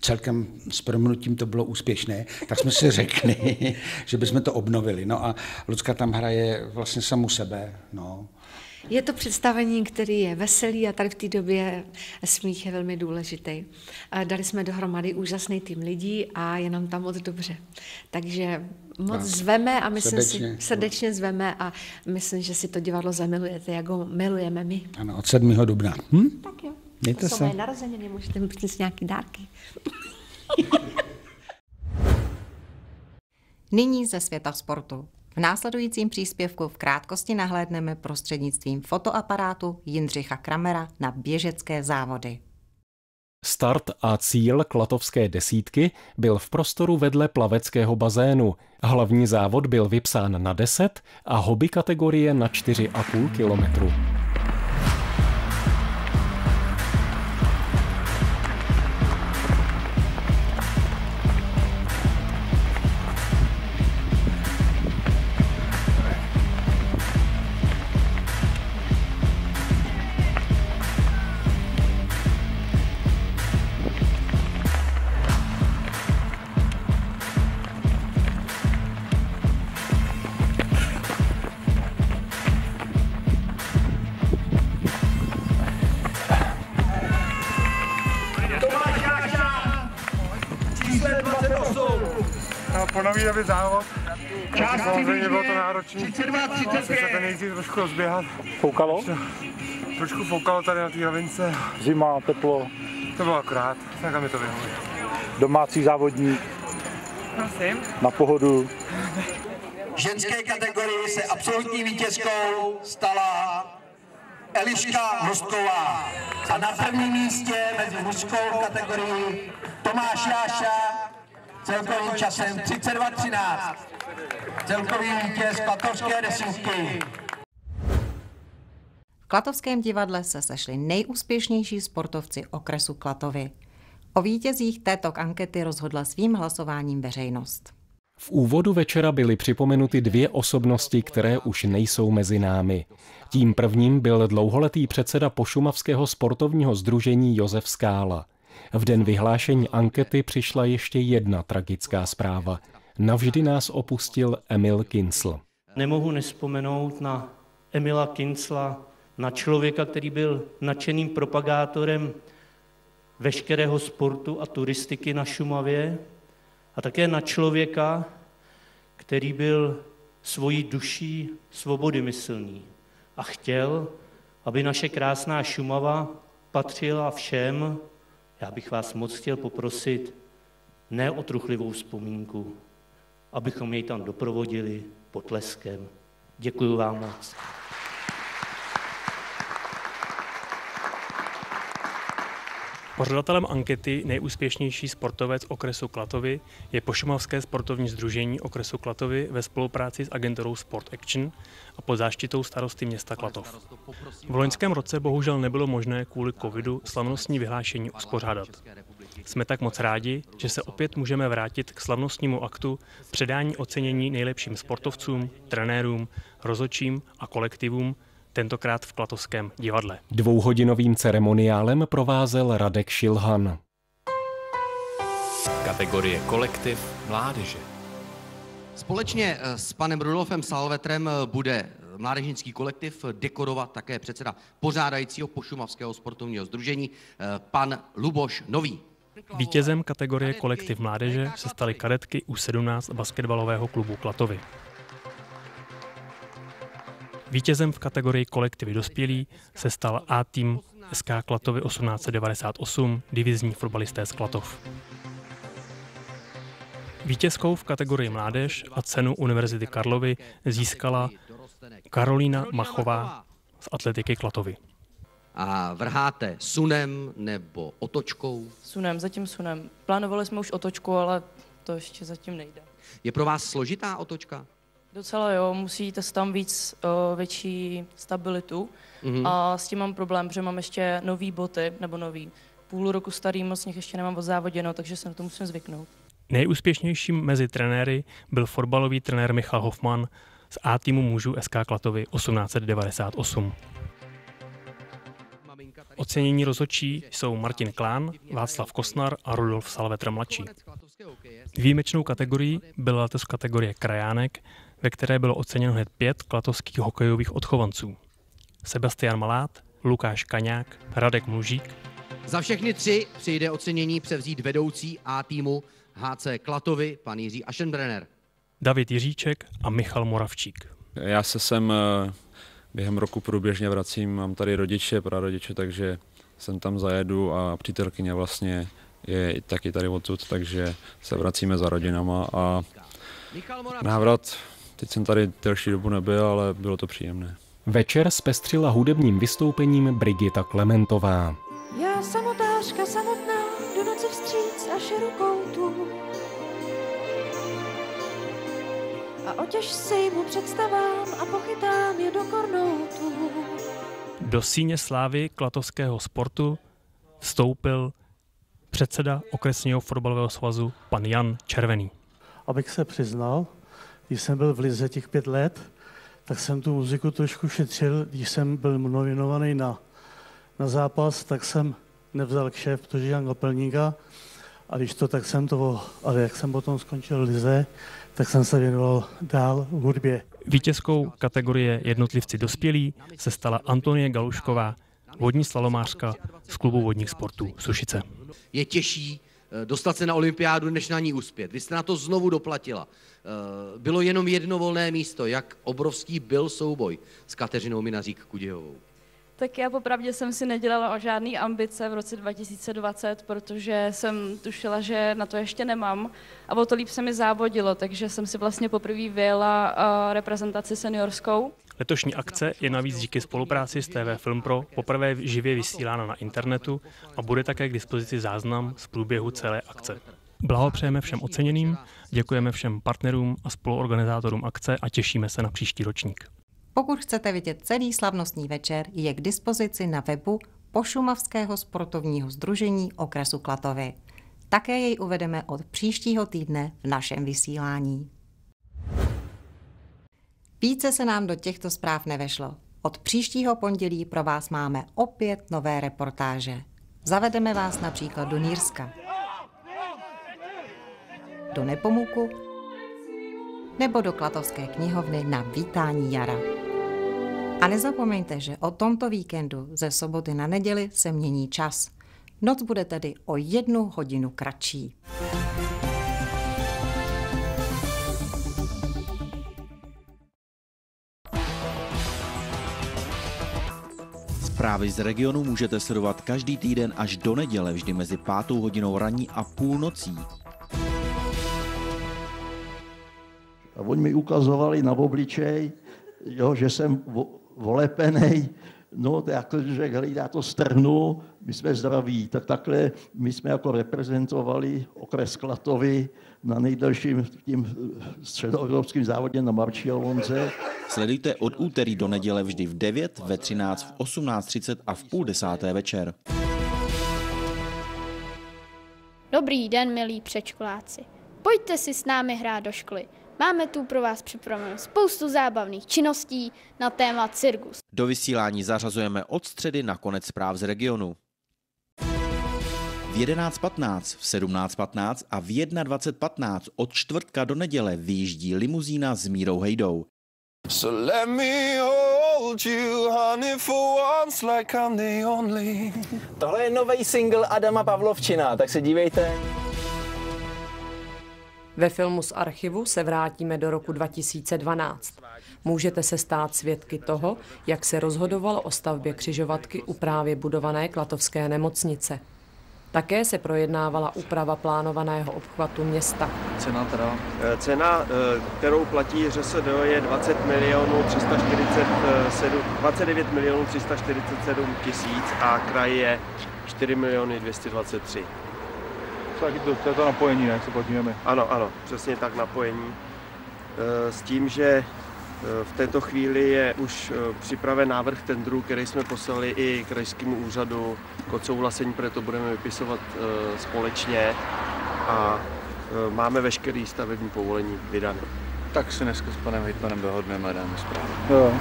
[SPEAKER 20] celkem s proměnutím to bylo úspěšné, tak jsme si řekli, že bychom to obnovili. No a Lucka tam hraje vlastně samu sebe. No.
[SPEAKER 21] Je to představení, který je veselý a tady v té době smích je velmi důležitý. Dali jsme dohromady úžasný tým lidí a je nám tam moc dobře. Takže moc tak. zveme a myslím srdečně. si, srdečně zveme a myslím, že si to divadlo zamilujete, jak ho milujeme my.
[SPEAKER 20] Ano, od 7. dubna. Hm?
[SPEAKER 21] Tak jo.
[SPEAKER 20] Mějte
[SPEAKER 21] to
[SPEAKER 20] se.
[SPEAKER 21] jsou moje narozeniny, můžete mi přinést nějaký dárky.
[SPEAKER 9] Nyní ze světa sportu. Následujícím příspěvku v krátkosti nahlédneme prostřednictvím fotoaparátu Jindřicha Kramera na běžecké závody.
[SPEAKER 4] Start a cíl klatovské desítky byl v prostoru vedle plaveckého bazénu. Hlavní závod byl vypsán na 10 a hobby kategorie na 4,5 kilometru.
[SPEAKER 24] 32, 35. se tady nejdřív trošku rozběhat.
[SPEAKER 12] Foukalo?
[SPEAKER 24] Trošku foukalo tady na té rovince.
[SPEAKER 12] Zima, teplo.
[SPEAKER 24] To bylo akorát, tak mi to vyhovuje.
[SPEAKER 12] Domácí závodník.
[SPEAKER 24] Prosím.
[SPEAKER 12] Na pohodu.
[SPEAKER 25] ženské kategorii se absolutní vítězkou stala Eliška Hostová A na prvním místě mezi mužskou kategorii Tomáš Jáša celkovým časem 32-13. Celkový vítěz Klatovské desítky.
[SPEAKER 9] V Klatovském divadle se sešli nejúspěšnější sportovci okresu Klatovy. O vítězích této ankety rozhodla svým hlasováním veřejnost.
[SPEAKER 4] V úvodu večera byly připomenuty dvě osobnosti, které už nejsou mezi námi. Tím prvním byl dlouholetý předseda Pošumavského sportovního združení Josef Skála. V den vyhlášení ankety přišla ještě jedna tragická zpráva. Navždy nás opustil Emil Kincl.
[SPEAKER 26] Nemohu nespomenout na Emila Kincla, na člověka, který byl nadšeným propagátorem veškerého sportu a turistiky na Šumavě a také na člověka, který byl svojí duší svobody myslný a chtěl, aby naše krásná Šumava patřila všem, já bych vás moc chtěl poprosit, ne o truchlivou vzpomínku, abychom jej tam doprovodili potleskem. Děkuji vám moc.
[SPEAKER 27] Pořadatelem ankety nejúspěšnější sportovec okresu Klatovy je Pošumavské sportovní združení okresu Klatovy ve spolupráci s agenturou Sport Action a pod záštitou starosty města Klatov. V loňském roce bohužel nebylo možné kvůli covidu slavnostní vyhlášení uspořádat. Jsme tak moc rádi, že se opět můžeme vrátit k slavnostnímu aktu předání ocenění nejlepším sportovcům, trenérům, rozočím a kolektivům, tentokrát v Klatovském divadle.
[SPEAKER 4] Dvouhodinovým ceremoniálem provázel Radek Šilhan.
[SPEAKER 28] Kategorie kolektiv mládeže.
[SPEAKER 29] Společně eh, s panem Rudolfem Salvetrem eh, bude mládežnický kolektiv dekorovat také předseda pořádajícího Pošumavského sportovního združení, eh, pan Luboš Nový.
[SPEAKER 27] Vítězem kategorie kolektiv mládeže se staly kadetky U17 basketbalového klubu Klatovy. Vítězem v kategorii kolektivy dospělí se stal A tým SK Klatovy 1898, divizní fotbalisté z Klatov. Vítězkou v kategorii mládež a cenu Univerzity Karlovy získala Karolína Machová z atletiky Klatovy.
[SPEAKER 29] A vrháte sunem nebo otočkou?
[SPEAKER 30] Sunem, zatím sunem. Plánovali jsme už otočku, ale to ještě zatím nejde.
[SPEAKER 29] Je pro vás složitá otočka?
[SPEAKER 30] Docela jo, musíte tam víc o, větší stabilitu mm-hmm. a s tím mám problém, protože mám ještě nový boty, nebo nový. Půl roku starý, moc nich ještě nemám odzávoděno, takže se na to musím zvyknout.
[SPEAKER 27] Nejúspěšnějším mezi trenéry byl fotbalový trenér Michal Hoffman z A týmu mužů SK Klatovy 1898. Ocenění rozhodčí jsou Martin Klán, Václav Kosnar a Rudolf Salvetr mladší. Výjimečnou kategorií byla letos kategorie krajánek, ve které bylo oceněno hned pět klatovských hokejových odchovanců. Sebastian Malát, Lukáš Kaňák, Radek Mlužík.
[SPEAKER 29] Za všechny tři přijde ocenění převzít vedoucí A týmu HC Klatovy, pan Jiří Aschenbrenner.
[SPEAKER 27] David Jiříček a Michal Moravčík.
[SPEAKER 17] Já se sem eh, během roku průběžně vracím, mám tady rodiče, prarodiče, takže sem tam zajedu a přítelkyně vlastně je taky tady odtud, takže se vracíme za rodinama a návrat, teď jsem tady delší dobu nebyl, ale bylo to příjemné.
[SPEAKER 4] Večer zpestřila hudebním vystoupením Brigita Klementová.
[SPEAKER 31] Já samotářka samotná, do noci vstříc až rukou tu. A otěž si mu představám a pochytám je do kornoutu.
[SPEAKER 27] Do síně slávy klatovského sportu vstoupil předseda okresního fotbalového svazu pan Jan Červený.
[SPEAKER 32] Abych se přiznal, když jsem byl v Lize těch pět let, tak jsem tu muziku trošku šetřil. Když jsem byl nominovaný na, na zápas, tak jsem nevzal kšef, protože Jan Gopelníka. A když to, tak jsem to, ale jak jsem potom skončil Lize, tak jsem se věnoval dál v hudbě.
[SPEAKER 27] Vítězkou kategorie jednotlivci dospělí se stala Antonie Galušková, vodní slalomářka z klubu vodních sportů Sušice.
[SPEAKER 29] Je těžší dostat se na olympiádu, než na ní uspět. Vy jste na to znovu doplatila. Eh, Bylo jenom jedno volné místo. Jak obrovský byl souboj s Kateřinou Minařík Kudějovou?
[SPEAKER 30] Tak já popravdě jsem si nedělala o žádný ambice v roce 2020, protože jsem tušila, že na to ještě nemám a o to líp se mi závodilo, takže jsem si vlastně poprvé vyjela uh, reprezentaci seniorskou.
[SPEAKER 27] Letošní akce je navíc díky spolupráci s TV Film Pro poprvé živě vysílána na internetu a bude také k dispozici záznam z průběhu celé akce. Blahopřejeme všem oceněným, děkujeme všem partnerům a spoluorganizátorům akce a těšíme se na příští ročník.
[SPEAKER 9] Pokud chcete vidět celý slavnostní večer, je k dispozici na webu Pošumavského sportovního združení okresu Klatovy. Také jej uvedeme od příštího týdne v našem vysílání. Více se nám do těchto zpráv nevešlo. Od příštího pondělí pro vás máme opět nové reportáže. Zavedeme vás například do Nýrska, do Nepomuku nebo do Klatovské knihovny na vítání jara. A nezapomeňte, že o tomto víkendu ze soboty na neděli se mění čas. Noc bude tedy o jednu hodinu kratší.
[SPEAKER 33] Zprávy z regionu můžete sledovat každý týden až do neděle, vždy mezi pátou hodinou ranní a půlnocí.
[SPEAKER 11] A oni mi ukazovali na obličej, jo, že jsem vo- volepenej, no to jak to řekl, hele, já to strhnu, my jsme zdraví. Tak takhle my jsme jako reprezentovali okres Klatovy na nejdelším tím středoevropském závodě na Marčialonce.
[SPEAKER 33] Sledujte od úterý do neděle vždy v 9, ve 13, v 18.30 a v půl desáté večer.
[SPEAKER 34] Dobrý den, milí předškoláci. Pojďte si s námi hrát do školy. Máme tu pro vás připraveno spoustu zábavných činností na téma cirkus.
[SPEAKER 33] Do vysílání zařazujeme od středy na konec zpráv z regionu. V 11.15, v 17.15 a v 21.15 od čtvrtka do neděle vyjíždí limuzína s Mírou Hejdou.
[SPEAKER 35] So let me hold you, honey, for once like I'm the only.
[SPEAKER 25] Tohle je nový single Adama Pavlovčina, tak se dívejte.
[SPEAKER 36] Ve filmu z archivu se vrátíme do roku 2012. Můžete se stát svědky toho, jak se rozhodovalo o stavbě křižovatky u právě budované Klatovské nemocnice. Také se projednávala úprava plánovaného obchvatu města.
[SPEAKER 37] Cena teda? Cena, eh, kterou platí ŘSD, je 20 milionů 347, 29 milionů 347 tisíc a kraj je 4 miliony 223.
[SPEAKER 38] To je to, to, je to napojení, ne? Co platíme my.
[SPEAKER 37] Ano, ano, přesně tak napojení. Eh, S tím, že eh, v této chvíli je už eh, připraven návrh tendru, který jsme poslali i krajskému úřadu k odsouhlasení, protože to budeme vypisovat společně a máme veškerý stavební povolení vydané.
[SPEAKER 38] Tak si dneska s panem hejtmanem dohodneme a dáme zprávu.
[SPEAKER 37] Jo.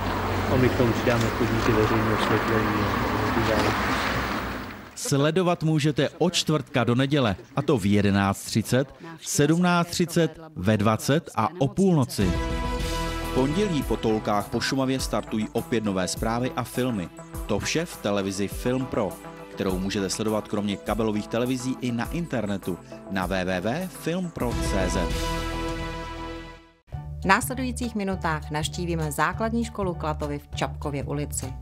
[SPEAKER 13] A my k tomu přidáme chodníky veřejného osvětlení a.
[SPEAKER 33] Sledovat můžete od čtvrtka do neděle, a to v 11.30, v 17.30, ve 20 a o půlnoci. pondělí po tolkách po Šumavě startují opět nové zprávy a filmy. To vše v televizi Film Pro, kterou můžete sledovat kromě kabelových televizí i na internetu na www.filmpro.cz.
[SPEAKER 9] V následujících minutách naštívíme základní školu Klatovy v Čapkově ulici.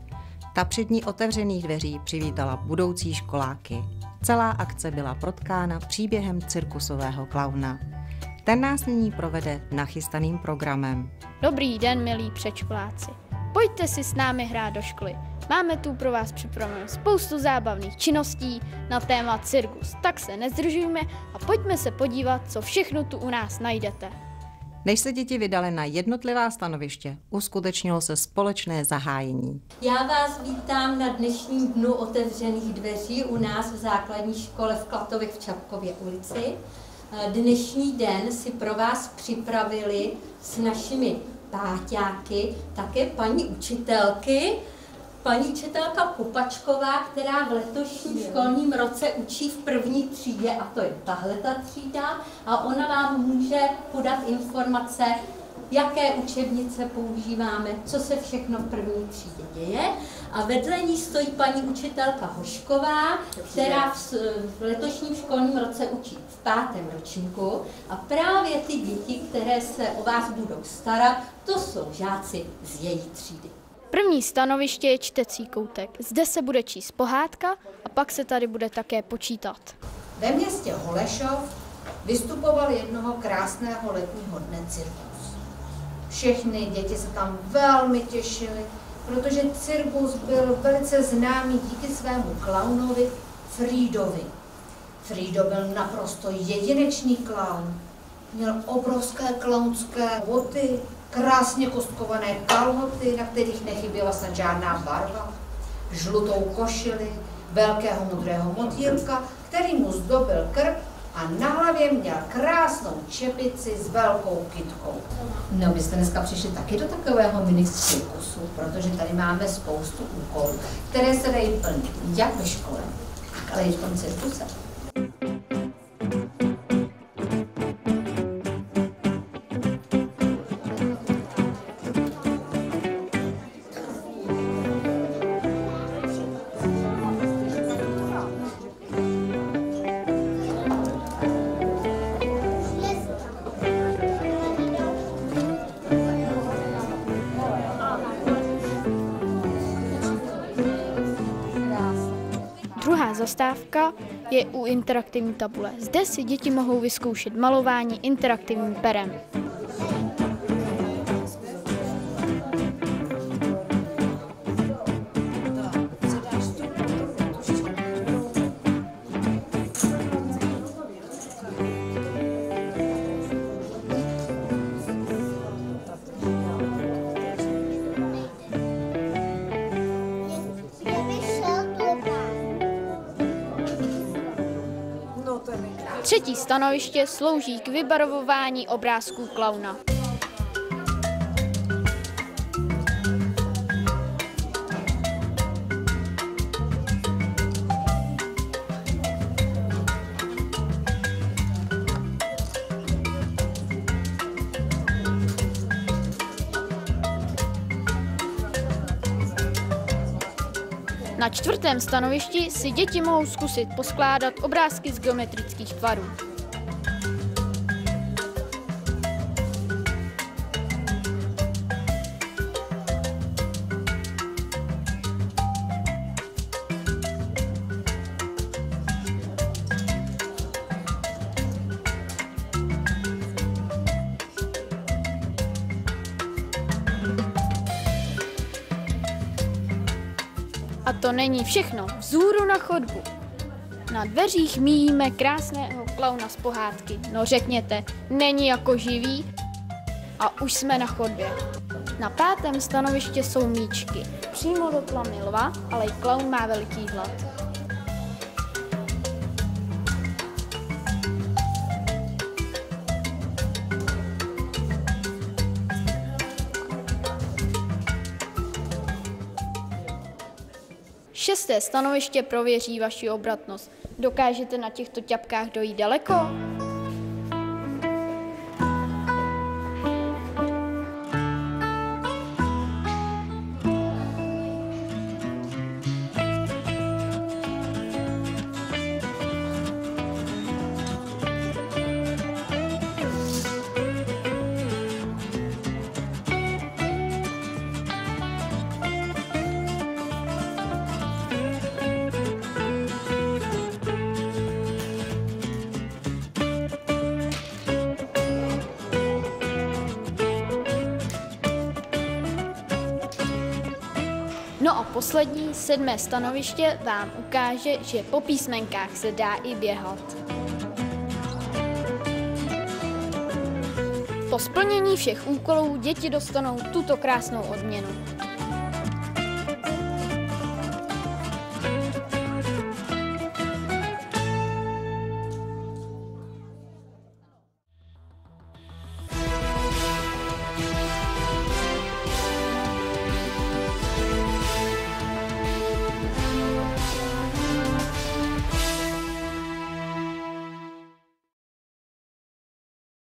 [SPEAKER 9] Ta před ní otevřených dveří přivítala budoucí školáky. Celá akce byla protkána příběhem cirkusového klauna. Ten nás nyní provede nachystaným programem.
[SPEAKER 34] Dobrý den, milí předškoláci. Pojďte si s námi hrát do školy. Máme tu pro vás připraveno spoustu zábavných činností na téma cirkus. Tak se nezdržujme a pojďme se podívat, co všechno tu u nás najdete.
[SPEAKER 9] Než se děti vydali na jednotlivá stanoviště, uskutečnilo se společné zahájení.
[SPEAKER 39] Já vás vítám na dnešním dnu otevřených dveří u nás v základní škole v Klatově v Čapkově ulici. Dnešní den si pro vás připravili s našimi páťáky také paní učitelky, paní učitelka Pupačková, která v letošním školním roce učí v první třídě, a to je tahle ta třída, a ona vám může podat informace, jaké učebnice používáme, co se všechno v první třídě děje. A vedle ní stojí paní učitelka Hošková, která v, v letošním školním roce učí v pátém ročníku. A právě ty děti, které se o vás budou starat, to jsou žáci z její třídy.
[SPEAKER 34] První stanoviště je čtecí koutek. Zde se bude číst pohádka a pak se tady bude také počítat.
[SPEAKER 40] Ve městě Holešov vystupoval jednoho krásného letního dne cirkus. Všechny děti se tam velmi těšily, protože cirkus byl velice známý díky svému klaunovi Frídovi. Frído byl naprosto jedinečný klaun. Měl obrovské klaunské boty, krásně kostkované kalhoty, na kterých nechyběla snad žádná barva, žlutou košili, velkého modrého motýlka, který mu zdobil krk a na hlavě měl krásnou čepici s velkou kytkou. No, my jste dneska přišli taky do takového minicirkusu, protože tady máme spoustu úkolů, které se dají plnit jak ve škole, ale i v tom cirkuse.
[SPEAKER 34] Zastávka je u interaktivní tabule. Zde si děti mohou vyzkoušet malování interaktivním perem. Stanoviště slouží k vybarvování obrázků klauna. Na čtvrtém stanovišti si děti mohou zkusit poskládat obrázky z geometrických tvarů. Není všechno. Vzůru na chodbu. Na dveřích míjíme krásného klauna z pohádky. No řekněte, není jako živý? A už jsme na chodbě. Na pátém stanoviště jsou míčky. Přímo do tlamy lva, ale i klaun má veliký hlad. Šesté stanoviště prověří vaši obratnost. Dokážete na těchto ťapkách dojít daleko? Poslední, sedmé stanoviště vám ukáže, že po písmenkách se dá i běhat. Po splnění všech úkolů děti dostanou tuto krásnou odměnu.